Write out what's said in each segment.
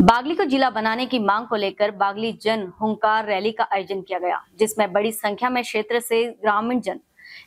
बागली को जिला बनाने की मांग को लेकर बागली जन हुंकार रैली का आयोजन किया गया, जिसमें बड़ी संख्या में क्षेत्र से ग्रामीण जन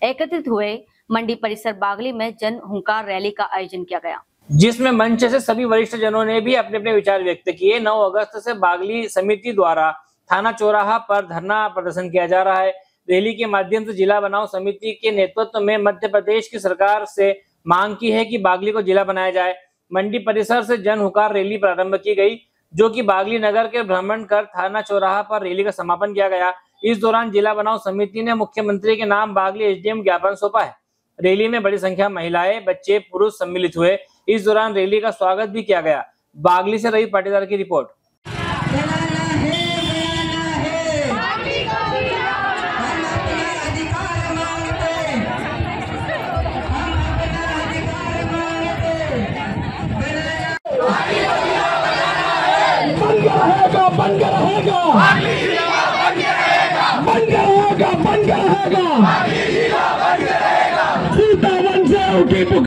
एकत्रित हुए। मंडी परिसर बागली में जन हुंकार रैली का आयोजन किया गया। जिसमें मंच से सभी वरिष्ठ जनों ने भी अपने अपने विचार व्यक्त किए। 9 अगस्त से बागली समिति द्वारा थाना चौराहा पर धरना प्रदर्शन किया जा रहा है। रैली के माध्यम से जिला बनाओ समिति के नेतृत्व में मध्य प्रदेश की सरकार से मांग की है कि बागली को जिला बनाया जाए। मंडी परिसर से जन हुकार रैली प्रारंभ की गई, जो कि बागली नगर के भ्रमण कर थाना चौराहा पर रैली का समापन किया गया। इस दौरान जिला बनाव समिति ने मुख्यमंत्री के नाम बागली एसडीएम ज्ञापन सौंपा है। रैली में बड़ी संख्या महिलाएँ, बच्चे, पुरुष सम्मिलित हुए। इस दौरान रैली का स्वागत भी किया गया। बागली से रही पाटीदार की रिपोर्ट। बन के रहेगा। बन के रहेगा, बन के रहेगा।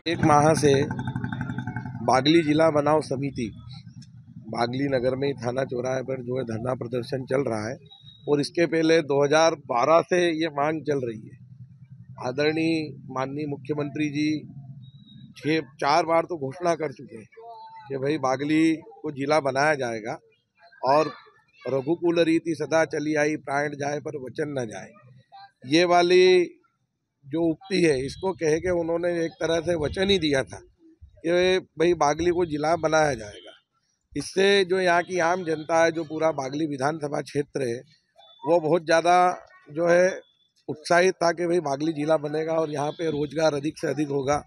एक माह से बागली जिला बनाओ समिति, बागली नगर में थाना चौराहे पर जो है धरना प्रदर्शन चल रहा है और इसके पहले 2012 से ये मांग चल रही है। आदरणीय माननीय मुख्यमंत्री जी छः चार बार तो घोषणा कर चुके हैं कि भाई बागली को जिला बनाया जाएगा। और रघुकुल रीति सदा चली आई प्राण जाए पर वचन न जाए। ये वाली जो उक्ति है, इसको कह के उन्होंने एक तरह से वचन ही दिया था कि भाई बागली को जिला बनाया जाएगा। इससे जो यहाँ की आम जनता है, जो पूरा बागली विधानसभा क्षेत्र है, वो बहुत ज़्यादा जो है उत्साहित था कि भाई बागली जिला बनेगा और यहाँ पे रोज़गार अधिक से अधिक होगा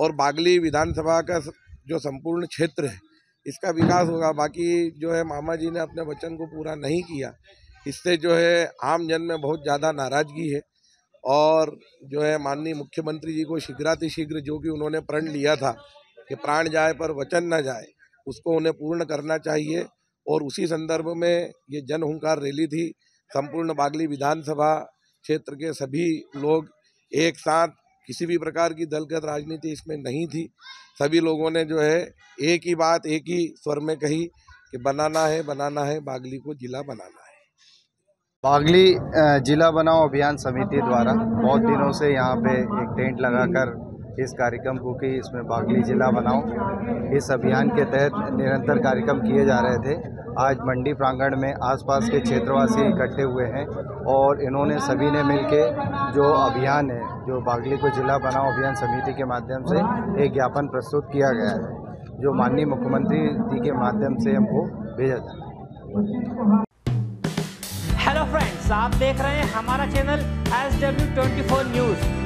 और बागली विधानसभा का जो संपूर्ण क्षेत्र है इसका विकास होगा। बाकी जो है मामा जी ने अपने वचन को पूरा नहीं किया, इससे जो है आम जन में बहुत ज़्यादा नाराज़गी है और जो है माननीय मुख्यमंत्री जी को शीघ्रातिशीघ्र जो कि उन्होंने प्रण लिया था कि प्राण जाए पर वचन न जाए, उसको उन्हें पूर्ण करना चाहिए और उसी संदर्भ में ये जन हुंकार रैली थी। संपूर्ण बागली विधानसभा क्षेत्र के सभी लोग एक साथ किसी भी प्रकार की दलगत राजनीति इसमें नहीं थी। सभी लोगों ने जो है, एक ही बात, एक ही स्वर में कही कि बनाना है बनाना है, बागली को जिला बनाना है। बागली जिला बनाओ अभियान समिति द्वारा बहुत दिनों से यहाँ पे एक टेंट लगाकर इस कार्यक्रम को कि इसमें बागली जिला बनाओ इस अभियान के तहत निरंतर कार्यक्रम किए जा रहे थे। आज मंडी प्रांगण में आसपास के क्षेत्रवासी इकट्ठे हुए हैं और इन्होंने सभी ने मिलके जो अभियान है, जो बागली को जिला बनाओ अभियान समिति के माध्यम से एक ज्ञापन प्रस्तुत किया गया है, जो माननीय मुख्यमंत्री जी के माध्यम से हमको भेजा जाए हेलो फ्रेंड्स आप देख रहे हैं हमारा channel S W twenty four news